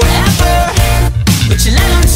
forever. But you let them